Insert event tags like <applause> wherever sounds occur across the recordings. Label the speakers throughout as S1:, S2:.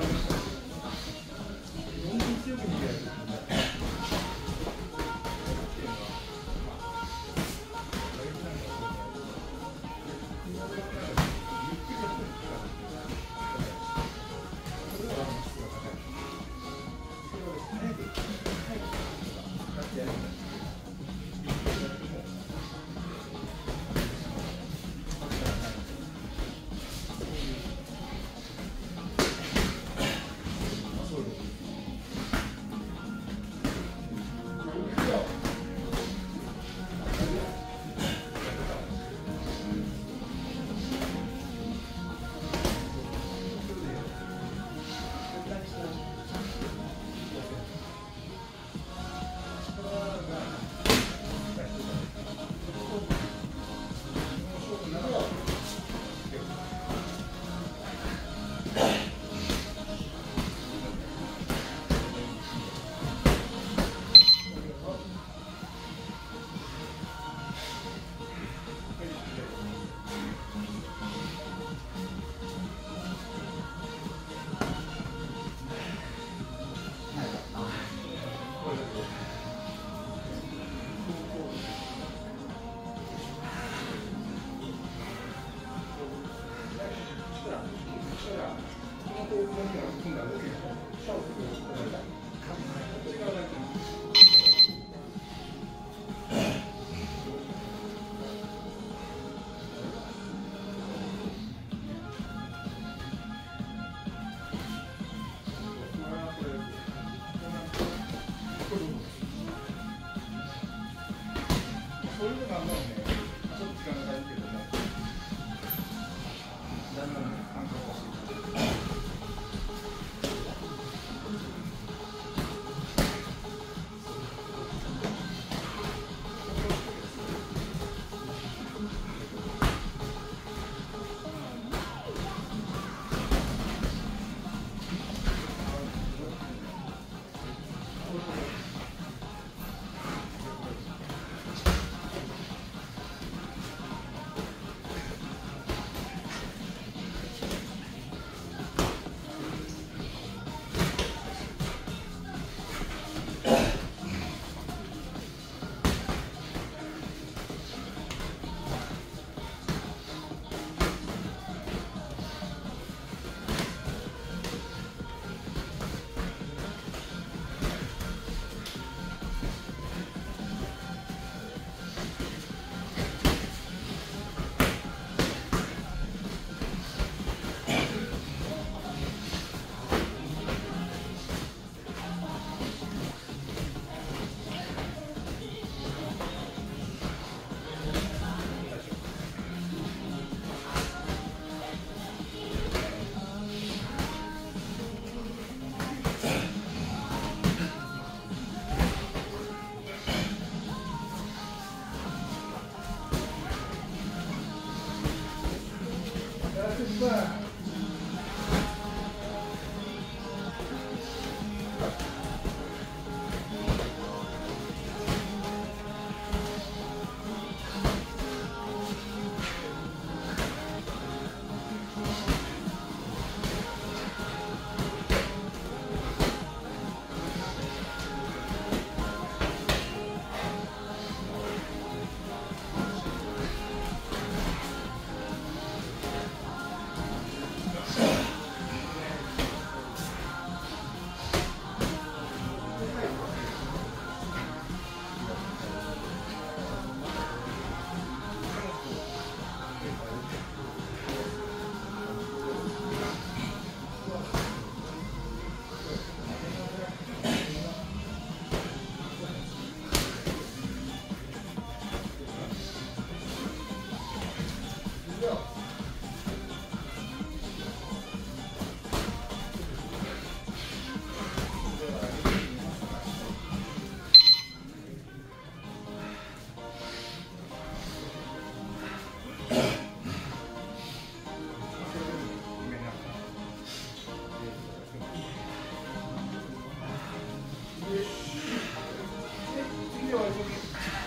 S1: Thank you.
S2: Yeah. <coughs>
S3: Thank you.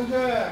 S4: 先生